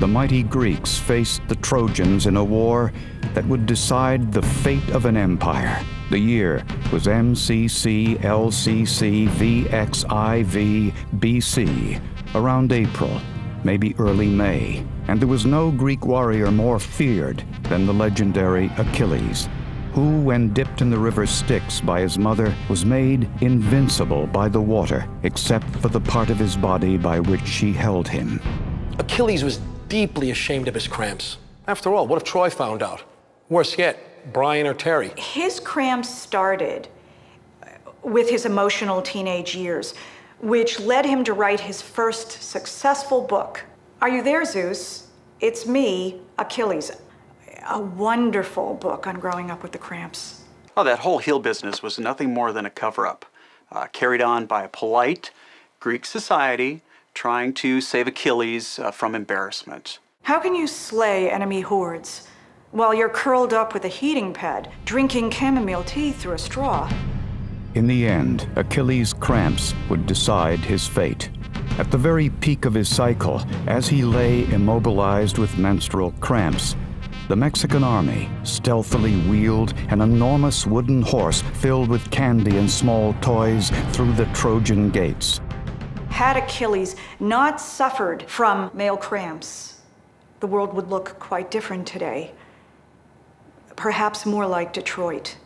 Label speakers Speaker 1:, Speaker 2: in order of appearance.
Speaker 1: the mighty Greeks faced the Trojans in a war that would decide the fate of an empire. The year was MCC LCC VXIV BC, around April, maybe early May, and there was no Greek warrior more feared than the legendary Achilles who, when dipped in the river Styx by his mother, was made invincible by the water, except for the part of his body by which she held him.
Speaker 2: Achilles was deeply ashamed of his cramps. After all, what if Troy found out? Worse yet, Brian or Terry.
Speaker 3: His cramps started with his emotional teenage years, which led him to write his first successful book. Are you there, Zeus? It's me, Achilles a wonderful book on growing up with the cramps.
Speaker 4: Oh, that whole heel business was nothing more than a cover up, uh, carried on by a polite Greek society trying to save Achilles uh, from embarrassment.
Speaker 3: How can you slay enemy hordes while you're curled up with a heating pad, drinking chamomile tea through a straw?
Speaker 1: In the end, Achilles' cramps would decide his fate. At the very peak of his cycle, as he lay immobilized with menstrual cramps, the Mexican army stealthily wheeled an enormous wooden horse filled with candy and small toys through the Trojan gates.
Speaker 3: Had Achilles not suffered from male cramps, the world would look quite different today. Perhaps more like Detroit.